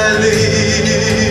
valley